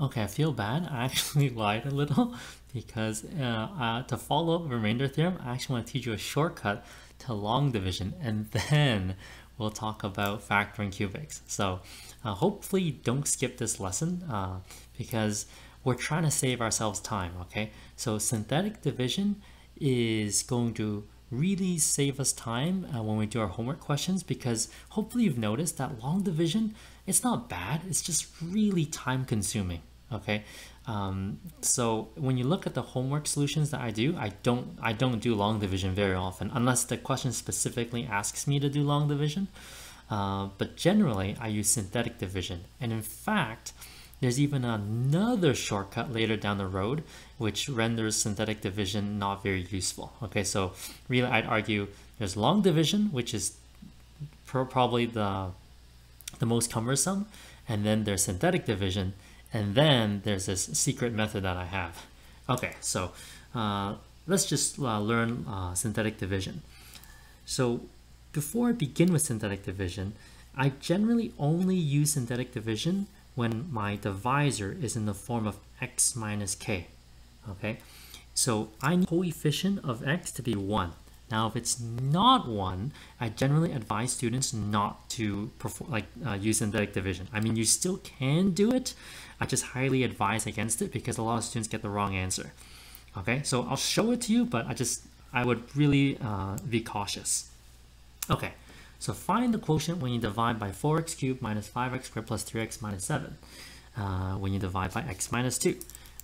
Okay, I feel bad. I actually lied a little because uh, uh, to follow up remainder theorem, I actually want to teach you a shortcut to long division and then we'll talk about factoring cubics. So uh, hopefully don't skip this lesson uh, because we're trying to save ourselves time, okay? So synthetic division is going to really save us time uh, when we do our homework questions because hopefully you've noticed that long division it's not bad it's just really time consuming okay? Um, so when you look at the homework solutions that I do I don't I don't do long division very often unless the question specifically asks me to do long division. Uh, but generally I use synthetic division. And in fact there's even another shortcut later down the road which renders synthetic division not very useful. Okay, so really I'd argue there's long division, which is probably the, the most cumbersome, and then there's synthetic division, and then there's this secret method that I have. Okay, so uh, let's just uh, learn uh, synthetic division. So before I begin with synthetic division, I generally only use synthetic division when my divisor is in the form of x minus k. Okay, so I need coefficient of x to be 1. Now, if it's not 1, I generally advise students not to perform, like uh, use synthetic division. I mean, you still can do it. I just highly advise against it because a lot of students get the wrong answer. Okay, so I'll show it to you, but I just, I would really uh, be cautious. Okay, so find the quotient when you divide by 4x cubed minus 5x squared plus 3x minus 7 uh, when you divide by x minus 2.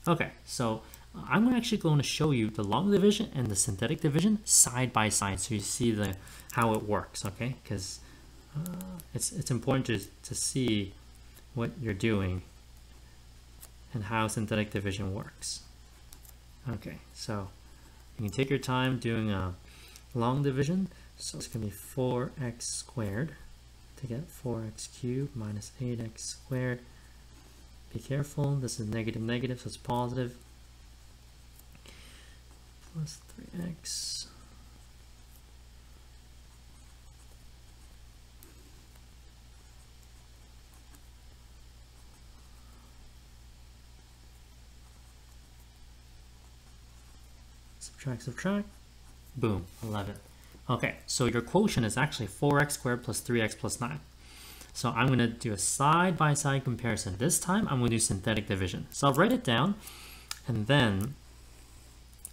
Okay, so I'm actually going to show you the long division and the synthetic division side by side so you see the how it works, okay? Because uh, it's, it's important to, to see what you're doing and how synthetic division works. Okay, so you can take your time doing a long division. So it's going to be 4x squared to get 4x cubed minus 8x squared. Be careful, this is negative negative, so it's positive. Plus 3x. Subtract, subtract. Boom, 11. Okay, so your quotient is actually 4x squared plus 3x plus 9. So I'm going to do a side-by-side -side comparison. This time I'm going to do synthetic division. So I'll write it down and then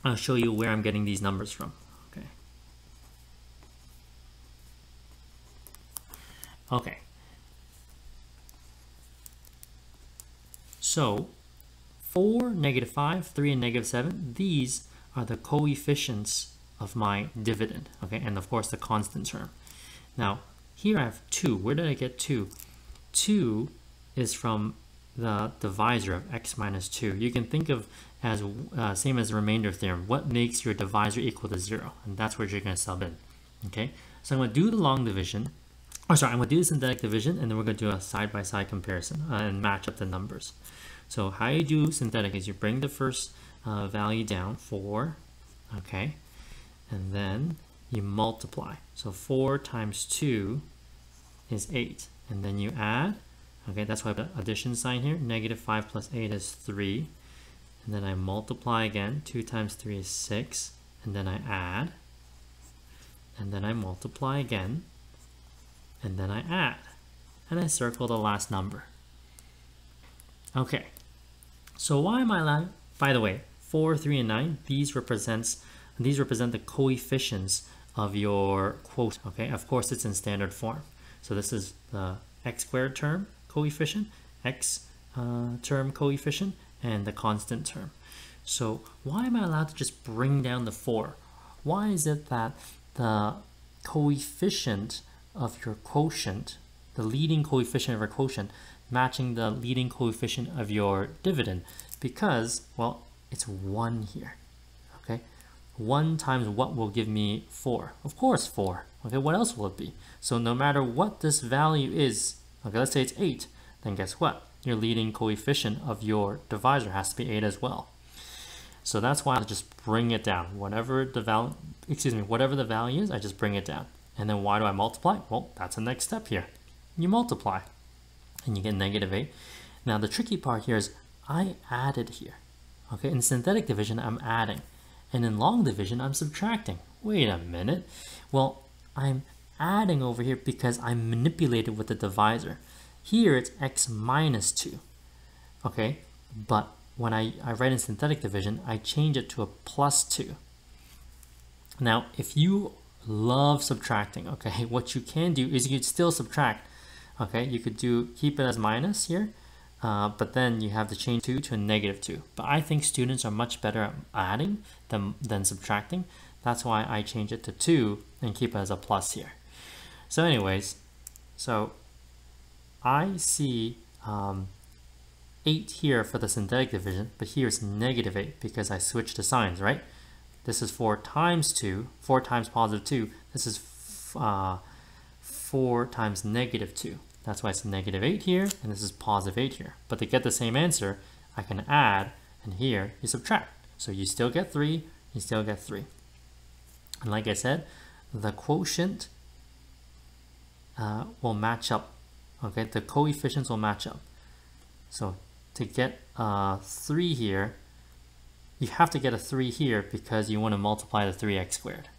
I'll show you where I'm getting these numbers from. Okay. Okay. So 4, negative 5, 3, and negative 7, these are the coefficients of my dividend, okay, and of course the constant term. Now, here I have 2. Where did I get 2? 2 is from the divisor of x minus 2. You can think of as uh, same as the remainder theorem. What makes your divisor equal to 0? And that's where you're going to sub in. Okay, so I'm going to do the long division. Oh, sorry, I'm going to do the synthetic division, and then we're going to do a side-by-side -side comparison uh, and match up the numbers. So how you do synthetic is you bring the first uh, value down, 4, okay, and then you multiply. So 4 times 2 is 8. And then you add, okay, that's why the addition sign here, negative 5 plus 8 is 3. And then I multiply again, 2 times 3 is 6. And then I add, and then I multiply again, and then I add. And I circle the last number. Okay, so why am I allowed, by the way, 4, 3, and 9, these represents these represent the coefficients of your quote, okay? Of course, it's in standard form. So this is the x squared term coefficient, x uh, term coefficient, and the constant term. So why am I allowed to just bring down the 4? Why is it that the coefficient of your quotient, the leading coefficient of your quotient, matching the leading coefficient of your dividend? Because, well, it's 1 here. Okay? 1 times what will give me 4? Of course 4. Okay, what else will it be? So no matter what this value is, okay, let's say it's 8, then guess what? Your leading coefficient of your divisor has to be 8 as well. So that's why I just bring it down. Whatever the value, excuse me, whatever the value is, I just bring it down. And then why do I multiply? Well, that's the next step here. You multiply and you get negative 8. Now the tricky part here is I added here. Okay, in synthetic division, I'm adding. And in long division, I'm subtracting. Wait a minute. Well, I'm adding over here because I'm manipulated with the divisor. Here, it's x minus 2. Okay, but when I, I write in synthetic division, I change it to a plus 2. Now, if you love subtracting, okay, what you can do is you could still subtract. Okay, you could do keep it as minus here, uh, but then you have to change 2 to a negative 2. But I think students are much better at adding than, than subtracting. That's why I change it to 2 and keep it as a plus here. So anyways, so I see um, 8 here for the synthetic division, but here it's negative 8 because I switched the signs, right? This is 4 times 2, 4 times positive 2. This is uh, 4 times negative 2. That's why it's negative 8 here, and this is positive 8 here. But to get the same answer, I can add, and here you subtract. So you still get 3, you still get 3. And like I said, the quotient uh, will match up. Okay, the coefficients will match up. So to get uh, 3 here, you have to get a 3 here because you want to multiply the 3x squared.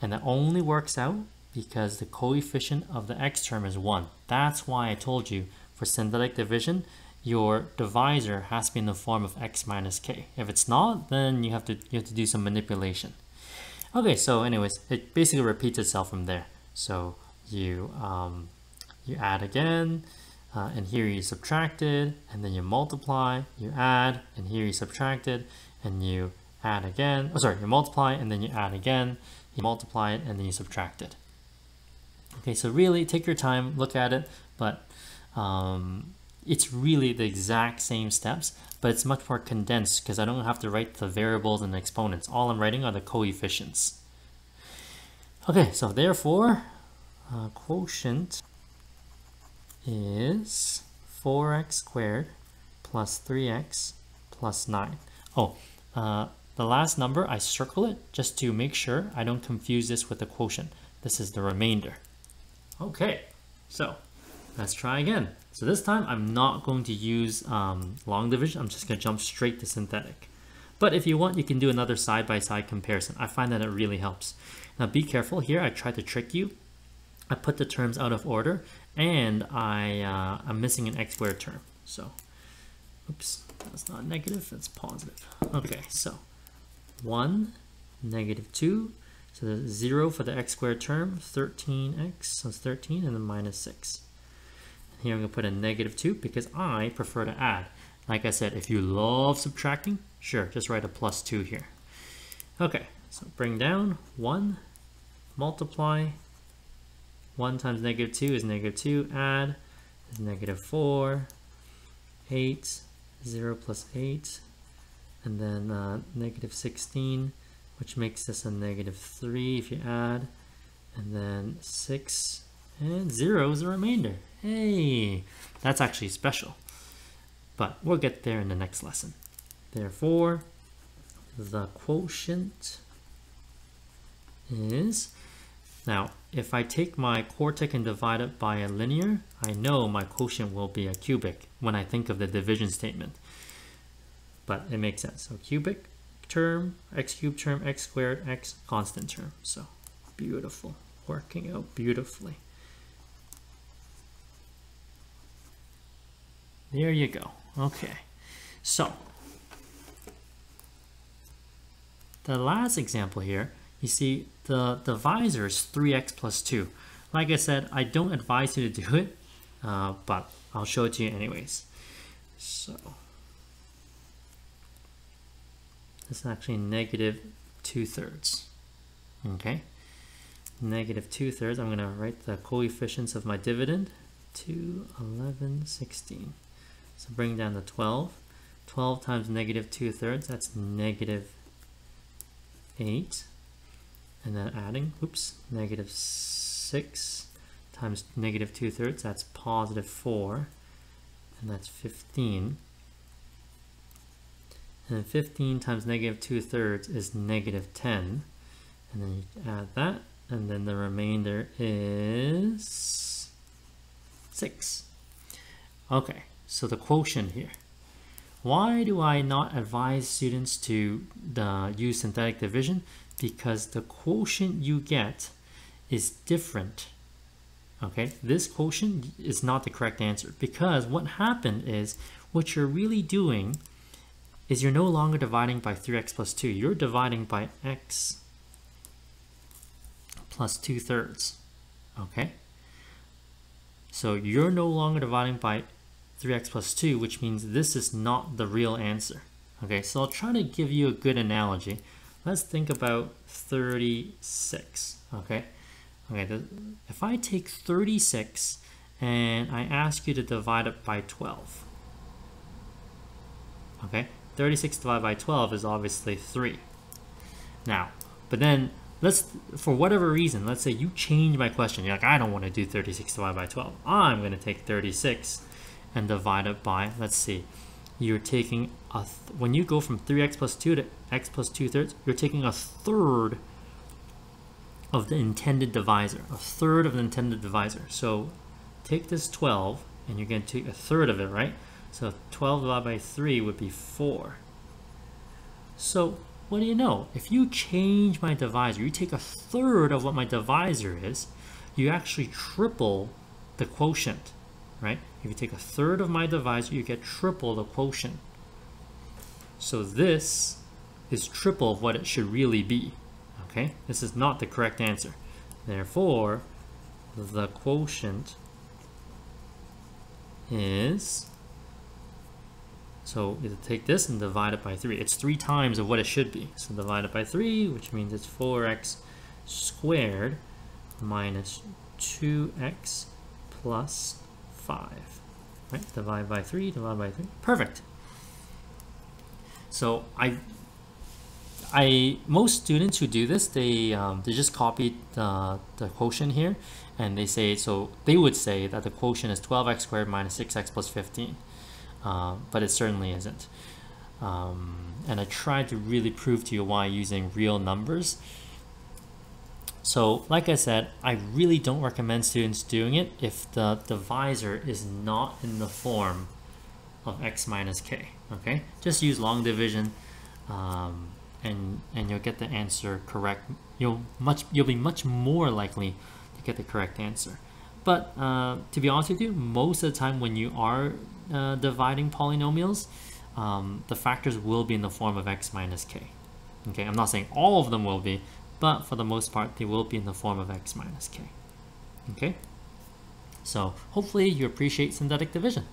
And that only works out because the coefficient of the x term is 1. That's why I told you for synthetic division, your divisor has to be in the form of x minus k. If it's not, then you have to you have to do some manipulation. Okay, so anyways, it basically repeats itself from there. So you um, you add again, uh, and here you subtracted, and then you multiply, you add, and here you subtracted, and you add again. Oh, sorry, you multiply, and then you add again, you multiply it, and then you subtract it. Okay, so really take your time, look at it, but um, it's really the exact same steps, but it's much more condensed because I don't have to write the variables and the exponents. All I'm writing are the coefficients. Okay, so therefore, uh, quotient is 4x squared plus 3x plus 9. Oh, uh, the last number, I circle it just to make sure I don't confuse this with the quotient. This is the remainder. Okay, so let's try again. So this time I'm not going to use um, long division, I'm just going to jump straight to synthetic. But if you want, you can do another side-by-side -side comparison. I find that it really helps. Now be careful here, I tried to trick you. I put the terms out of order and I, uh, I'm missing an x squared term. So, oops, that's not negative, that's positive. Okay, so 1, negative 2, so there's 0 for the x squared term, 13x, so it's 13, and then minus 6. And here I'm going to put a negative 2 because I prefer to add. Like I said, if you love subtracting, sure, just write a plus 2 here. Okay, so bring down 1, multiply, 1 times negative 2 is negative 2, add is negative 4, 8, 0 plus 8, and then uh, negative 16, which makes this a negative 3 if you add, and then 6, and 0 is the remainder. Hey, that's actually special. But we'll get there in the next lesson. Therefore, the quotient is now, if I take my quartic and divide it by a linear, I know my quotient will be a cubic when I think of the division statement. But it makes sense. So cubic term, x cubed term, x squared, x constant term. So beautiful, working out beautifully. There you go. Okay, so the last example here you see the the divisor is 3x plus 2. Like I said, I don't advise you to do it, uh, but I'll show it to you anyways. So this is actually negative 2 thirds. Okay, negative 2 thirds. I'm going to write the coefficients of my dividend. 2, 11, 16. So bring down the 12. 12 times negative 2 thirds, that's negative 8 and then adding, oops, negative 6 times negative 2 thirds, that's positive 4, and that's 15. And then 15 times negative 2 thirds is negative 10. And then you add that, and then the remainder is 6. Okay, so the quotient here. Why do I not advise students to uh, use synthetic division? Because the quotient you get is different. Okay, this quotient is not the correct answer because what happened is what you're really doing is you're no longer dividing by 3x plus 2. You're dividing by x plus 2 thirds. Okay? So you're no longer dividing by 3x plus 2, which means this is not the real answer. Okay, so I'll try to give you a good analogy. Let's think about 36. Okay, okay. The, if I take 36 and I ask you to divide it by 12. Okay, 36 divided by 12 is obviously 3. Now, but then let's, for whatever reason, let's say you change my question. You're like, I don't want to do 36 divided by 12. I'm going to take 36 and divide it by, let's see, you're taking a, when you go from 3x plus 2 to x plus 2 thirds, you're taking a third of the intended divisor, a third of the intended divisor. So take this 12 and you're going to take a third of it, right? So 12 divided by 3 would be 4. So what do you know? If you change my divisor, you take a third of what my divisor is, you actually triple the quotient, right? If you take a third of my divisor, you get triple the quotient. So this is triple of what it should really be, okay? This is not the correct answer. Therefore, the quotient is so you take this and divide it by 3. It's 3 times of what it should be. So divide it by 3, which means it's 4x squared minus 2x plus 5. Right? Divide by 3, divide by 3. Perfect. So I, I most students who do this, they um, they just copy the, the quotient here, and they say so. They would say that the quotient is 12x squared minus 6x plus 15. Uh, but it certainly isn't. Um, and I tried to really prove to you why using real numbers. So like I said, I really don't recommend students doing it if the divisor is not in the form of x minus k. Okay, just use long division, um, and and you'll get the answer correct. You'll much you'll be much more likely to get the correct answer. But uh, to be honest with you, most of the time when you are uh, dividing polynomials, um, the factors will be in the form of x minus k. Okay, I'm not saying all of them will be, but for the most part, they will be in the form of x minus k. Okay, so hopefully you appreciate synthetic division.